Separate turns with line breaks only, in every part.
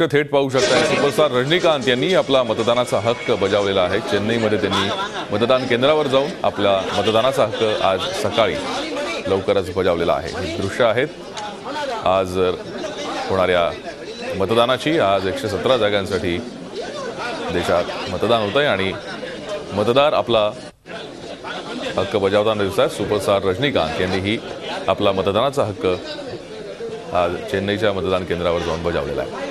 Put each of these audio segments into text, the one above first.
दृश्य थेट पाहू शकताय. सुपरस्टार रजनीकांत यांनी आपला मतदानाचा हक्क बजावलेला आहे. चेन्नईमध्ये त्यांनी मतदान केंद्रावर जाऊन आपला मतदानाचा हक्क आज सकाळी लवकरच बजावलेला आहे. ही दृश्य आहेत. आज होणाऱ्या मतदानाची आज एकशे सतरा जागांसाठी देशात मतदान होत आहे आणि मतदार आपला हक्क बजावताना दिसत आहे सुपरस्टार रजनीकांत यांनीही आपला मतदानाचा हक्क आज चेन्नईच्या मतदान केंद्रावर जाऊन बजावलेला आहे.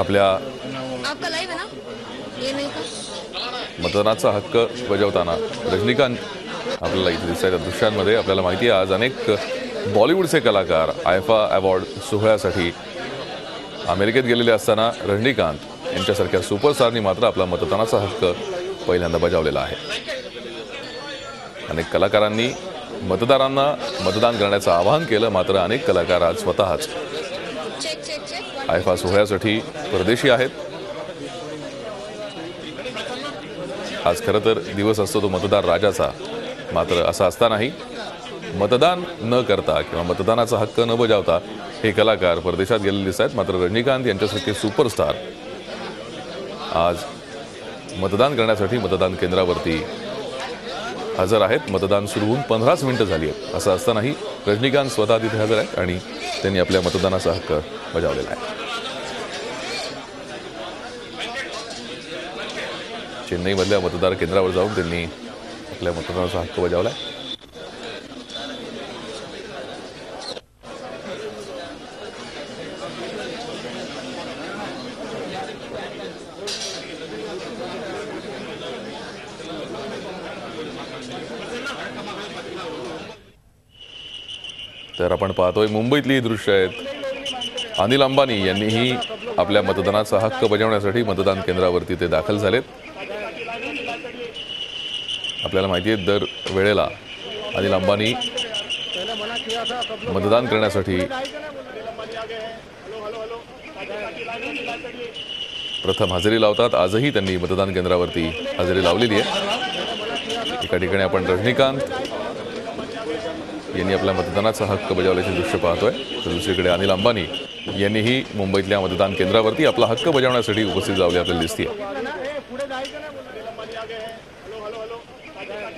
आपल्या
आपका लाइव है ना? ये नहीं का?
मतदानाचा हक्क बजावताना रजनीकांत आपल्याला इथे दिसत आहेत दृश्यांमध्ये आपल्याला माहिती आहे आज अनेक बॉलिवूडचे कलाकार आयफा अवॉर्ड सोहळ्यासाठी अमेरिकेत गेलेले असताना रजनीकांत यांच्यासारख्या सुपरस्टारनी मात्र आपला मतदानाचा हक्क पहिल्यांदा बजावलेला आहे. अनेक कलाकारांनी मतदारांना मतदान करण्याचं आवाहन केलं मात्र अनेक कलाकार आज स्वतःच आयफा सोहळ्यासाठी परदेशी आहेत. आज खरं तर दिवस असतो तो मतदार राजाचा. मात्र असं असतानाही मतदान न करता किंवा मतदानाचा हक्क न बजावता हे कलाकार परदेशात गेलेले दिसत आहेत. मात्र रजनीकांत यांच्यासारखे सुपरस्टार आज मतदान करण्यासाठी मतदान केंद्रावरती हजर आहेत. मतदान सुरू होऊन पंधराच मिनटं झाली आहेत. असं असतानाही रजनीकांत स्वतः तिथे हजर आहेत आणि त्यांनी आपल्या मतदानाचा हक्क बजावलेला आहे. चेन्नईमधल्या मतदार केंद्रावर जाऊन त्यांनी आपल्या मतदानाचा हक्क बजावला तर आपण पाहतोय मुंबईतली ही दृश्य आहेत. अनिल अंबानी यांनीही आपल्या मतदानाचा हक्क बजावण्यासाठी मतदान केंद्रावरती ते दाखल झालेत. आपल्याला माहिती आहे दर वेळेला अनिल अंबानी मतदान करण्यासाठी प्रथम हजेरी लावतात. आजही त्यांनी मतदान केंद्रावरती हजेरी लावलेली आहे. एका ठिकाणी आपण रजनीकांत यांनी आपल्या मतदानाचा हक्क बजावल्याचे दृश्य पाहतोय. तर दुसरीकडे अनिल अंबानी यांनीही मुंबईतल्या मतदान केंद्रावरती आपला हक्क बजावण्यासाठी उपस्थित लावले आपल्याला दिसते